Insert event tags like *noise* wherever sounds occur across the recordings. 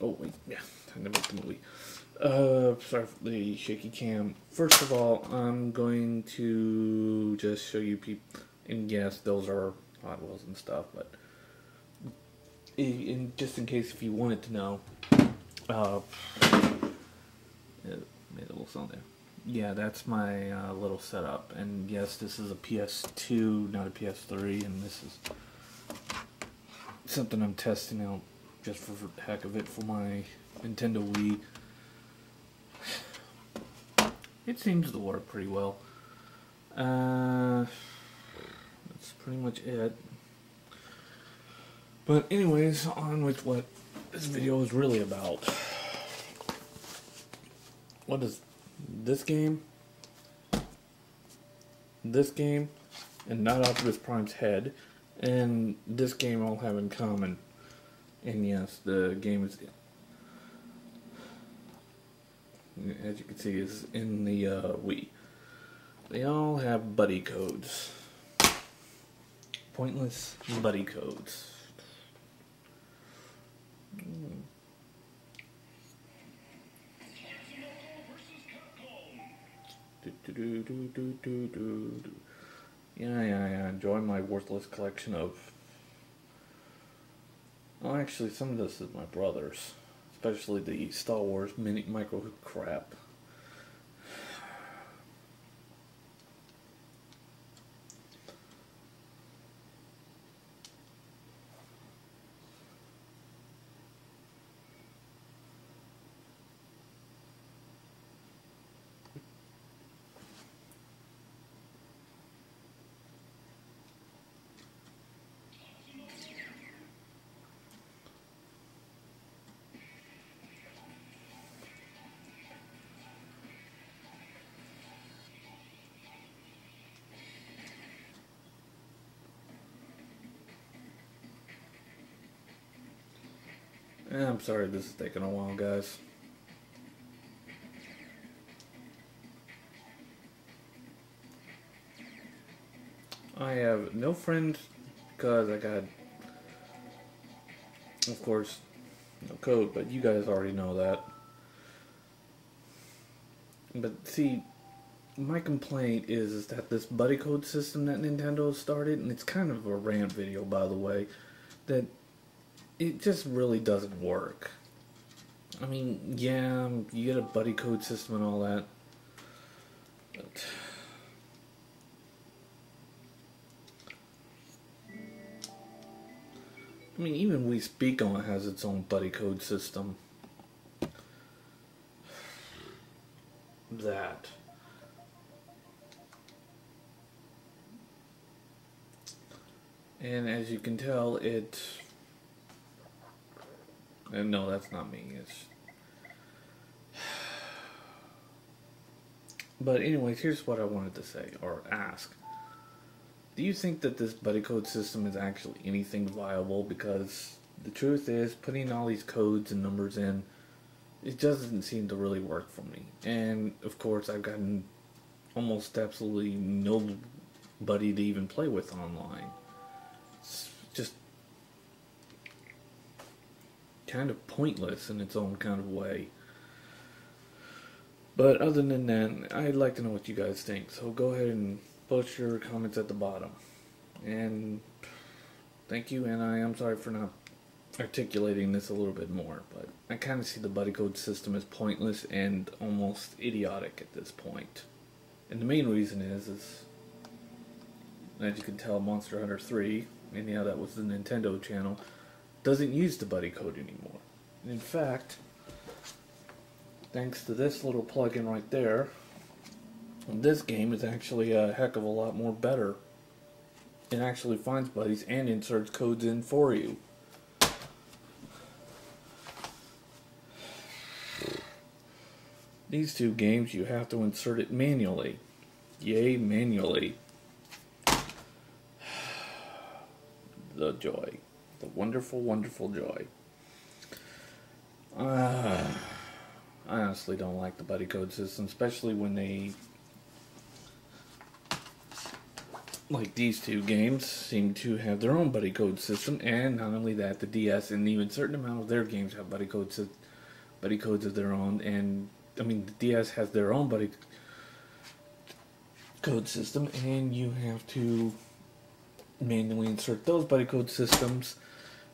Oh wait, yeah, time to make the movie. Uh, sorry for the shaky cam. First of all, I'm going to just show you people, and yes, those are Hot Wheels and stuff, but in, in just in case if you wanted to know, uh, made a little sound there. Yeah, that's my uh, little setup, and yes, this is a PS2, not a PS3, and this is something I'm testing out just for the heck of it for my Nintendo Wii. It seems to work pretty well. Uh, that's pretty much it. But anyways, on with what this video is really about. What is this game? This game, and not Optimus Prime's head, and this game all have in common. And yes, the game is as you can see, is in the uh, Wii. They all have buddy codes. Pointless buddy codes. Yeah, yeah, yeah. Enjoy my worthless collection of. Oh, actually, some of this is my brother's especially the Star Wars mini micro crap. I'm sorry this is taking a while, guys. I have no friends because I got, of course, no code, but you guys already know that. But see, my complaint is, is that this buddy code system that Nintendo started, and it's kind of a rant video, by the way, that it just really doesn't work. I mean, yeah, you get a buddy code system and all that. But I mean, even Wii Speak On has its own buddy code system. That. And as you can tell, it and no, that's not me. It's. *sighs* But anyways, here's what I wanted to say or ask. Do you think that this buddy code system is actually anything viable? Because the truth is, putting all these codes and numbers in, it doesn't seem to really work for me. And of course, I've gotten almost absolutely nobody to even play with online. It's just kind of pointless in its own kind of way. But other than that, I'd like to know what you guys think. So go ahead and post your comments at the bottom. And thank you, and I am sorry for not articulating this a little bit more, but I kind of see the buddy code system as pointless and almost idiotic at this point. And the main reason is, is as you can tell, Monster Hunter 3, and yeah, that was the Nintendo channel, doesn't use the buddy code anymore. In fact, thanks to this little plugin right there, this game is actually a heck of a lot more better. It actually finds buddies and inserts codes in for you. These two games, you have to insert it manually. Yay, manually. *sighs* the joy the wonderful, wonderful joy. Uh, I honestly don't like the buddy code system, especially when they like these two games, seem to have their own buddy code system, and not only that, the DS and even certain amount of their games have buddy codes, buddy codes of their own. And I mean, the DS has their own buddy code system, and you have to manually insert those buddy code systems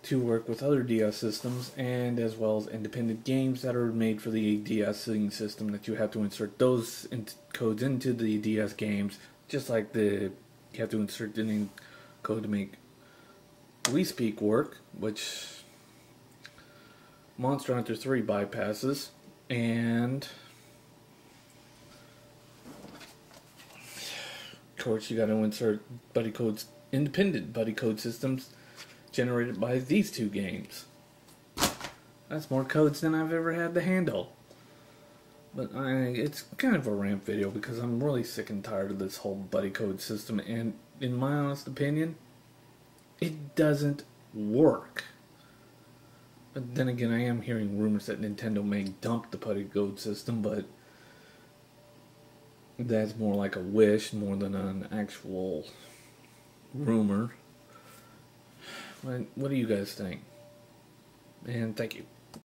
to work with other DS systems, and as well as independent games that are made for the DS system that you have to insert those in- codes into the DS games, just like the you have to insert the code to make Wii Speak work, which Monster Hunter 3 bypasses, and of course you got to insert buddy codes, independent buddy code systems generated by these two games. That's more codes than I've ever had to handle. But I, it's kind of a rant video because I'm really sick and tired of this whole buddy code system, and in my honest opinion, it doesn't work. But then again, I am hearing rumors that Nintendo may dump the buddy code system, but that's more like a wish more than an actual rumor. What, do you guys think? And thank you.